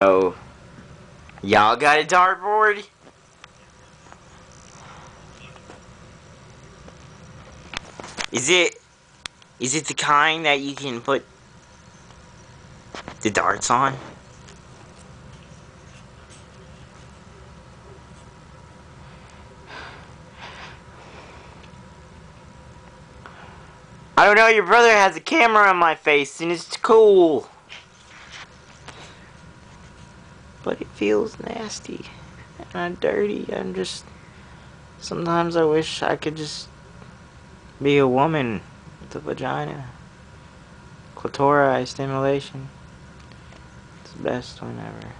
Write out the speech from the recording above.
Oh, y'all got a dartboard? Is it, is it the kind that you can put the darts on? I don't know, your brother has a camera on my face and it's cool. But it feels nasty and dirty. I'm just. Sometimes I wish I could just be a woman with a vagina. Clitori stimulation. It's the best one ever.